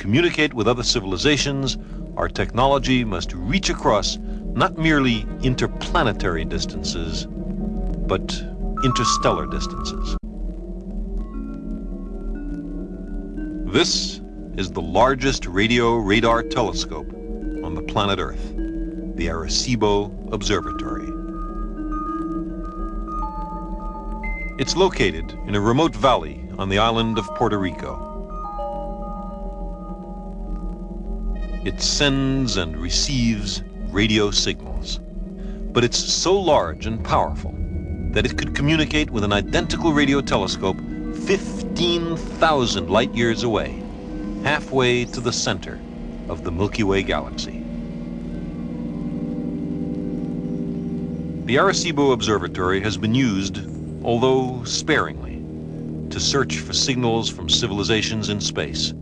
communicate with other civilizations, our technology must reach across not merely interplanetary distances, but interstellar distances. This is the largest radio radar telescope on the planet Earth, the Arecibo Observatory. It's located in a remote valley on the island of Puerto Rico. It sends and receives radio signals, but it's so large and powerful that it could communicate with an identical radio telescope 15,000 light years away, halfway to the center of the Milky Way galaxy. The Arecibo Observatory has been used, although sparingly, to search for signals from civilizations in space,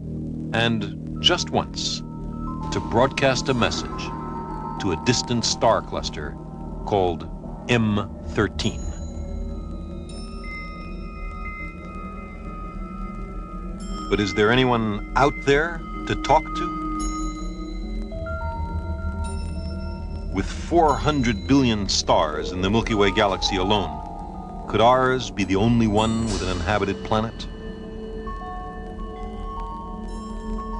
and just once, to broadcast a message to a distant star cluster called M13. But is there anyone out there to talk to? With 400 billion stars in the Milky Way galaxy alone, could ours be the only one with an inhabited planet?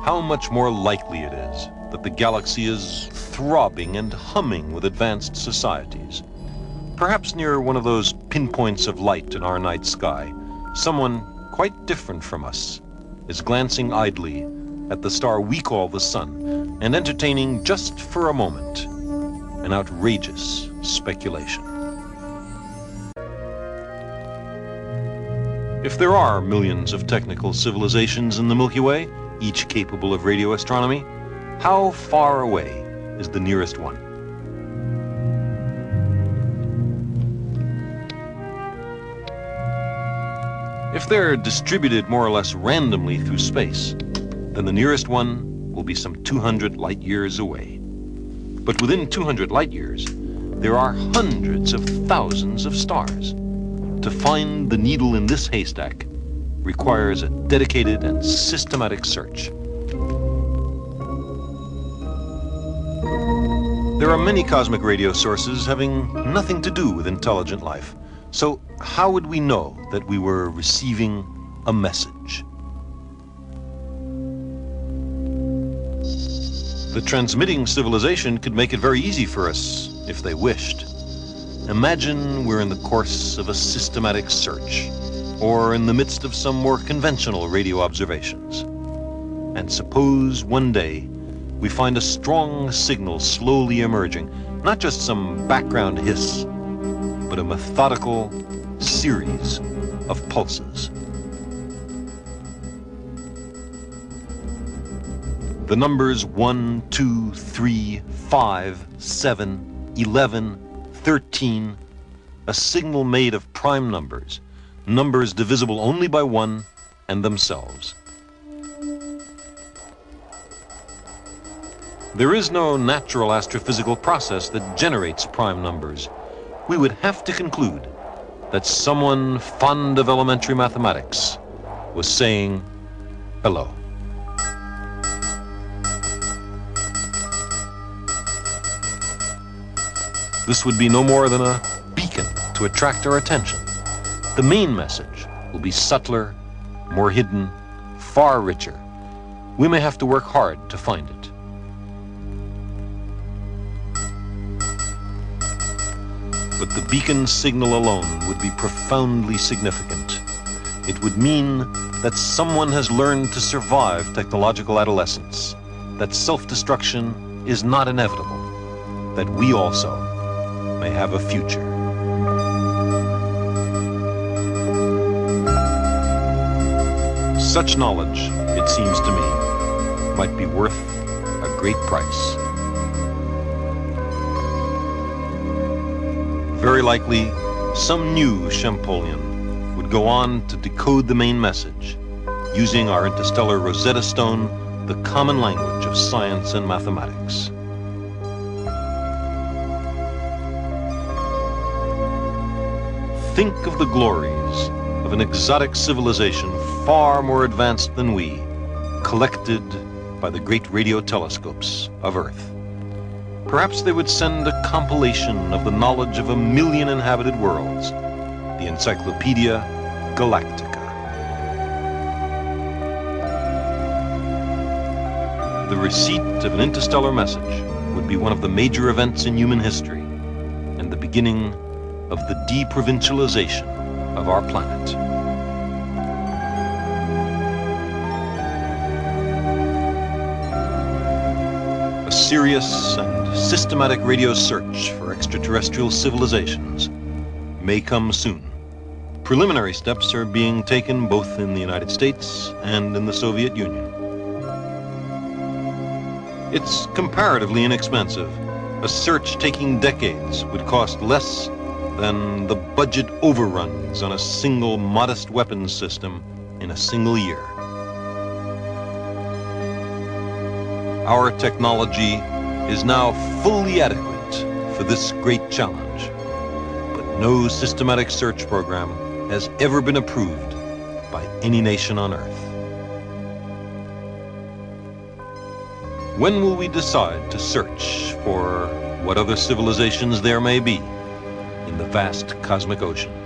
How much more likely it is that the galaxy is throbbing and humming with advanced societies. Perhaps near one of those pinpoints of light in our night sky, someone quite different from us is glancing idly at the star we call the sun and entertaining just for a moment an outrageous speculation. If there are millions of technical civilizations in the Milky Way, each capable of radio astronomy, how far away is the nearest one? If they're distributed more or less randomly through space, then the nearest one will be some 200 light years away. But within 200 light years, there are hundreds of thousands of stars. To find the needle in this haystack requires a dedicated and systematic search. There are many cosmic radio sources having nothing to do with intelligent life. So how would we know that we were receiving a message? The transmitting civilization could make it very easy for us if they wished. Imagine we're in the course of a systematic search or in the midst of some more conventional radio observations. And suppose one day we find a strong signal slowly emerging, not just some background hiss, but a methodical series of pulses. The numbers 1, 2, 3, 5, 7, 11, 13, a signal made of prime numbers, numbers divisible only by 1 and themselves. There is no natural astrophysical process that generates prime numbers we would have to conclude that someone fond of elementary mathematics was saying hello. This would be no more than a beacon to attract our attention. The main message will be subtler, more hidden, far richer. We may have to work hard to find it. But the beacon signal alone would be profoundly significant. It would mean that someone has learned to survive technological adolescence, that self-destruction is not inevitable, that we also may have a future. Such knowledge, it seems to me, might be worth a great price. Very likely, some new Champollion would go on to decode the main message, using our interstellar Rosetta Stone, the common language of science and mathematics. Think of the glories of an exotic civilization far more advanced than we, collected by the great radio telescopes of Earth. Perhaps they would send a compilation of the knowledge of a million inhabited worlds, the Encyclopedia Galactica. The receipt of an interstellar message would be one of the major events in human history and the beginning of the deprovincialization of our planet. Serious and systematic radio search for extraterrestrial civilizations may come soon. Preliminary steps are being taken both in the United States and in the Soviet Union. It's comparatively inexpensive. A search taking decades would cost less than the budget overruns on a single modest weapons system in a single year. Our technology is now fully adequate for this great challenge, but no systematic search program has ever been approved by any nation on Earth. When will we decide to search for what other civilizations there may be in the vast cosmic ocean?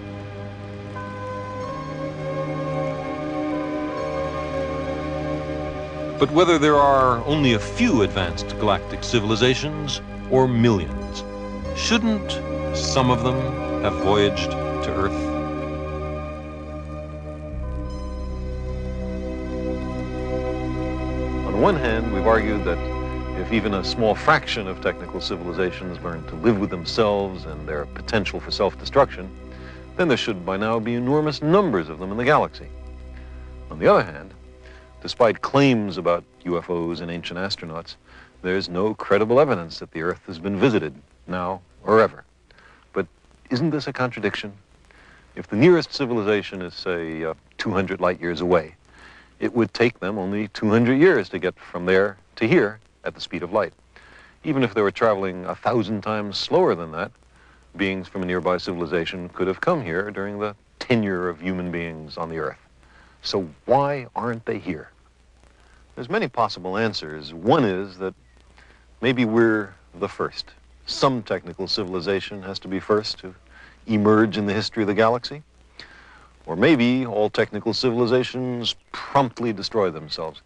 But whether there are only a few advanced galactic civilizations or millions, shouldn't some of them have voyaged to Earth? On one hand, we've argued that if even a small fraction of technical civilizations learn to live with themselves and their potential for self-destruction, then there should by now be enormous numbers of them in the galaxy. On the other hand, despite claims about UFOs and ancient astronauts, there's no credible evidence that the Earth has been visited, now or ever. But isn't this a contradiction? If the nearest civilization is, say, uh, 200 light years away, it would take them only 200 years to get from there to here at the speed of light. Even if they were traveling a thousand times slower than that, beings from a nearby civilization could have come here during the tenure of human beings on the Earth. So why aren't they here? There's many possible answers. One is that maybe we're the first. Some technical civilization has to be first to emerge in the history of the galaxy. Or maybe all technical civilizations promptly destroy themselves.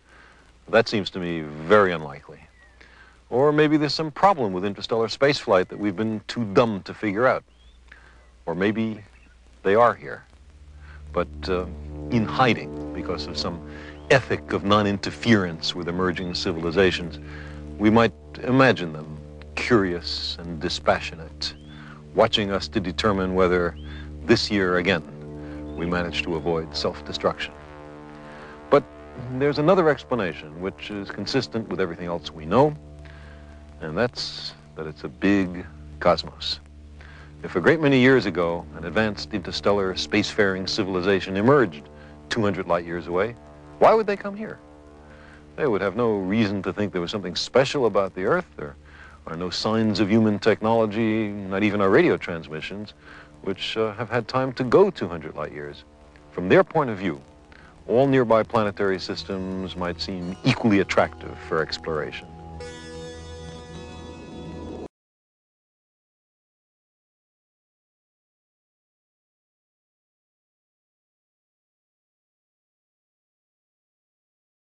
That seems to me very unlikely. Or maybe there's some problem with interstellar spaceflight that we've been too dumb to figure out. Or maybe they are here, but uh, in hiding because of some ethic of non-interference with emerging civilizations. We might imagine them curious and dispassionate, watching us to determine whether this year again we manage to avoid self-destruction. But there's another explanation which is consistent with everything else we know, and that's that it's a big cosmos. If a great many years ago an advanced interstellar spacefaring civilization emerged 200 light years away, why would they come here? They would have no reason to think there was something special about the Earth. There are no signs of human technology, not even our radio transmissions, which uh, have had time to go 200 light years. From their point of view, all nearby planetary systems might seem equally attractive for exploration.